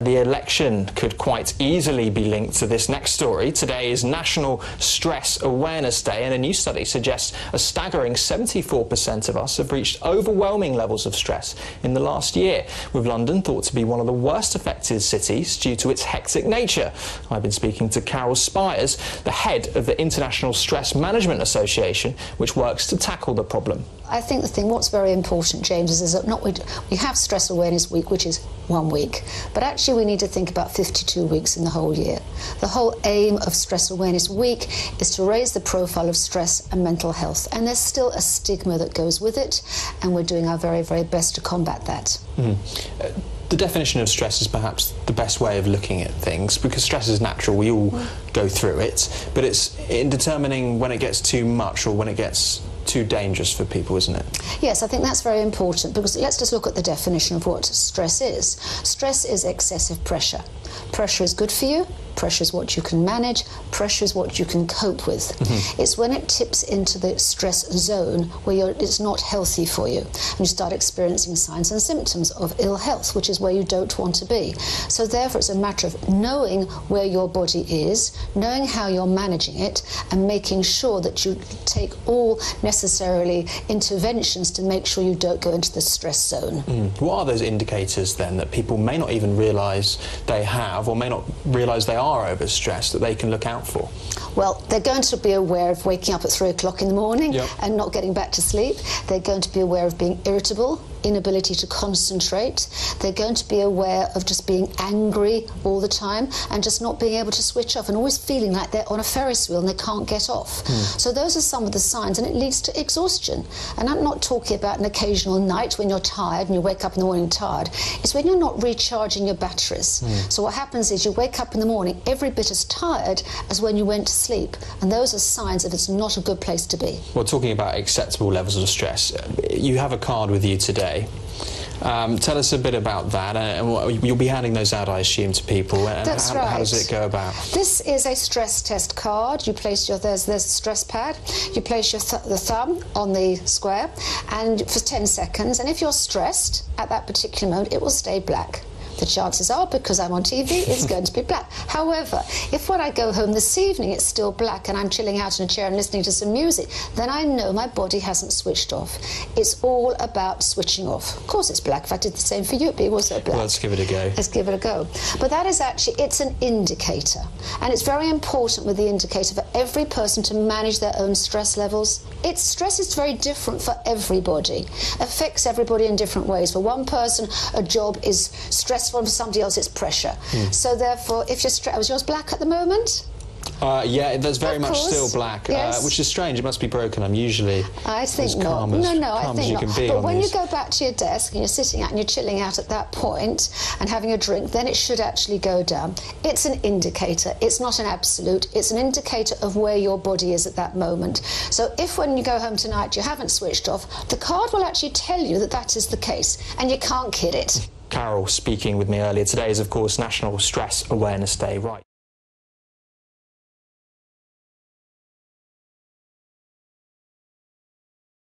The election could quite easily be linked to this next story. Today is National Stress Awareness Day, and a new study suggests a staggering 74% of us have reached overwhelming levels of stress in the last year, with London thought to be one of the worst affected cities due to its hectic nature. I've been speaking to Carole Spiers, the head of the International Stress Management Association, which works to tackle the problem. I think the thing, what's very important, James, is, that not we, we have Stress Awareness Week, which is one week, but actually we need to think about 52 weeks in the whole year. The whole aim of Stress Awareness Week is to raise the profile of stress and mental health. And there's still a stigma that goes with it, and we're doing our very, very best to combat that. Mm. Uh, the definition of stress is perhaps the best way of looking at things because stress is natural, we all mm. go through it, but it's in determining when it gets too much or when it gets too dangerous for people, isn't it? Yes, I think that's very important because let's just look at the definition of what stress is. Stress is excessive pressure. Pressure is good for you, Pressure is what you can manage. Pressure is what you can cope with. Mm-hmm. It's when it tips into the stress zone where it's not healthy for you. And you start experiencing signs and symptoms of ill health, which is where you don't want to be. So, therefore, it's a matter of knowing where your body is, knowing how you're managing it, and making sure that you take all necessarily interventions to make sure you don't go into the stress zone. Mm. What are those indicators then that people may not even realise they have or may not realise they are? Are overstressed that they can look out for? Well, they're going to be aware of waking up at three o'clock in the morning yep. and not getting back to sleep. They're going to be aware of being irritable, inability to concentrate. They're going to be aware of just being angry all the time and just not being able to switch off and always feeling like they're on a Ferris wheel and they can't get off. Mm. So those are some of the signs and it leads to exhaustion. And I'm not talking about an occasional night when you're tired and you wake up in the morning tired. It's when you're not recharging your batteries. Mm. So what happens is you wake up in the morning every bit as tired as when you went to sleep. And those are signs that it's not a good place to be. Well, talking about acceptable levels of stress, you have a card with you today um, tell us a bit about that, uh, and what, you'll be handing those out, I assume, to people. And That's how, right. How does it go about? This is a stress test card. You place your there's there's a stress pad. You place your th the thumb on the square, and for 10 seconds. And if you're stressed at that particular moment, it will stay black the chances are, because I'm on TV, it's going to be black. However, if when I go home this evening it's still black and I'm chilling out in a chair and listening to some music, then I know my body hasn't switched off. It's all about switching off. Of course it's black. If I did the same for you, it'd be also black. Well, let's give it a go. Let's give it a go. But that is actually, it's an indicator. And it's very important with the indicator for every person to manage their own stress levels. It's stress is very different for everybody. Affects everybody in different ways. For one person, a job is stressful stressful, and for somebody else it's pressure. Mm. So therefore, if you're stressed, was yours black at the moment? Uh, yeah, there's very much still black, uh, yes. uh, which is strange. It must be broken. I'm usually I think as not. As, no, no, I think not. But when these. you go back to your desk and you're sitting out and you're chilling out at that point and having a drink, then it should actually go down. It's an indicator. It's not an absolute. It's an indicator of where your body is at that moment. So if when you go home tonight you haven't switched off, the card will actually tell you that that is the case, and you can't kid it. Carole speaking with me earlier. Today is, of course, National Stress Awareness Day. Right.